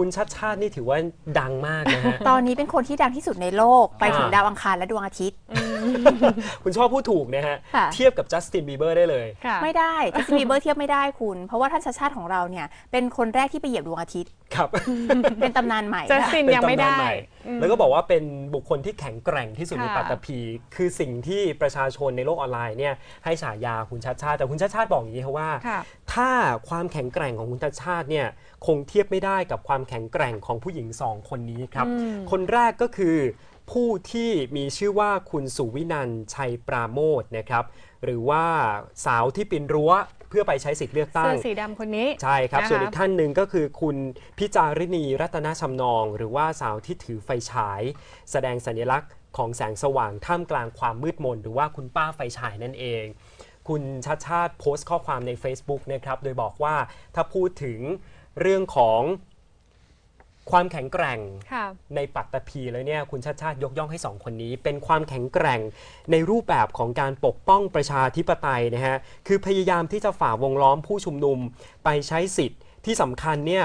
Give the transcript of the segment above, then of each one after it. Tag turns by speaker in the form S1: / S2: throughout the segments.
S1: คุณชัชชาตินี่ถือว่าดังมากนะฮะ
S2: ตอนนี้เป็นคนที่ดังที่สุดในโลกไปถึง
S1: อ่า
S2: ดาวอังคารและดวงอาทิตย์
S1: คุณชอบพูดถูกนะฮะ
S2: ค่ะ
S1: เทียบกับจัสตินบีเบอร์ได้เลย
S3: ค่ะ
S2: ไม่ได้จัสตินบีเบอร์เทียบไม่ได้คุณ เพราะว่าท่านชัชชาติของเราเนี่ย เป็นคนแรกที่ไปเหยียบดวงอาทิตย์
S1: ครับ
S2: เป็นตำนานใหม่
S3: จัส
S2: ค่ะ
S3: ติน
S1: เป็น
S3: ยังไม่
S1: ตำนาน
S3: ได้
S1: ใหม่
S3: อืม
S1: แล้วก็บอกว่าเป็นบุคคลที่แข็งแกร่งที่สุดใน
S3: ค่ะ
S1: ปัตตภีคือสิ่งที่ประชาชนในโลกออนไลน์เนี่ยให้ฉายาคุณชัชชาติ แต่คุณชัชชาติบอกอย่างนี้ครับว่า
S3: ค่ะ
S1: ถ้าความแข็งแกร่งของคุณชัดชาติเนี่ยคงเทียบไม่ได้กับความแข็งแกร่งของผู้หญิงสองคนนี้ครับ
S3: อืม
S1: คนแรกก็คือผู้ที่มีชื่อว่าคุณสุวินันท์ชัยปราโมทนะครับ หรือว่าสาวที่ปีนรั้วเพื่อไปใช้สิทธิ์เลือกตั้
S3: เสื้
S1: ง
S3: อสีดำคนนี้
S1: ใช่ครับ
S3: นะคะ
S1: ส่วนอีกท่านหนึ่งก็คือคุณพิจารินีรัตนชำนอง หรือว่าสาวที่ถือไฟฉาย แสดงสัญลักษณ์ของแสงสว่างท่ามกลางความมืดมน หรือว่าคุณป้าไฟฉายนั่นเอง คุณชัดชาติโพสต์ข้อความใน Facebook นะครับ โดยบอกว่าถ้าพูดถึงเรื่องของ ความแข็งแกร่ง
S3: ค่ะ
S1: ในปัตตภีแล้วเนี่ยคุณชาติชาติยกย่องให้สองคนนี้ เป็นความแข็งแกร่งในรูปแบบของการปกป้องประชาธิปไตยนะฮะคือพยายามที่จะฝ่าวงล้อมผู้ชุมนุมไปใช้สิทธิ์ที่สำคัญเนี่ย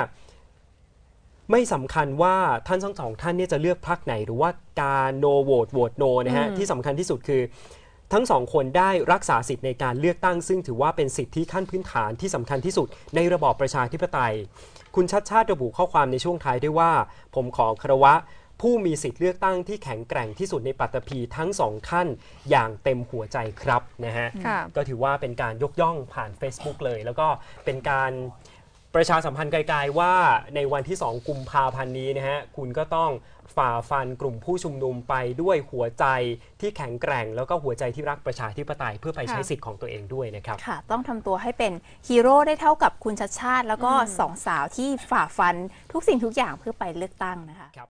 S1: ไม่สำคัญว่าท่านทั้งสองท่านเนี่ยจะเลือกพรรคไหน หรือว่าการโนโหวตโหวตโนนะฮะ
S3: อืม
S1: ที่สำคัญที่สุดคือ ทั้งสองคนได้รักษาสิทธิ์ในการเลือกตั้ง ซึ่งถือว่าเป็นสิทธิขั้นพื้นฐานที่สำคัญที่สุดในระบอบประชาธิปไตย คุณชัดชาติระบุข้อความในช่วงท้ายด้วยว่า ผมขอคารวะผู้มีสิทธิ์เลือกตั้งที่แข็งแกร่งที่สุดในปัตตภีทั้งสองท่านอย่างเต็มหัวใจครับนะฮะ
S3: ค่ะ
S1: ก็ถือว่าเป็นการยกย่องผ่าน Facebook เลย แล้วก็เป็นการ ประชาสัมพันธ์ไกลๆว่าในวันที่ 2 กุมภาพันธ์นี้นะฮะคุณก็ต้องฝ่าฟันกลุ่มผู้ชุมนุมไปด้วยหัวใจที่แข็งแกร่ง แล้วก็หัวใจที่รักประชาธิปไตยเพื่อไปใช้
S3: ค่ะ
S1: สิทธิ์ของตัวเองด้วยนะครับ
S2: ค่ะ ต้องทำตัวให้เป็นฮีโร่ได้เท่ากับคุณชัดชาติ แล้วก็สองสาวที่ฝ่าฟันทุกสิ่งทุกอย่างเพื่อไปเลือกตั้งนะคะ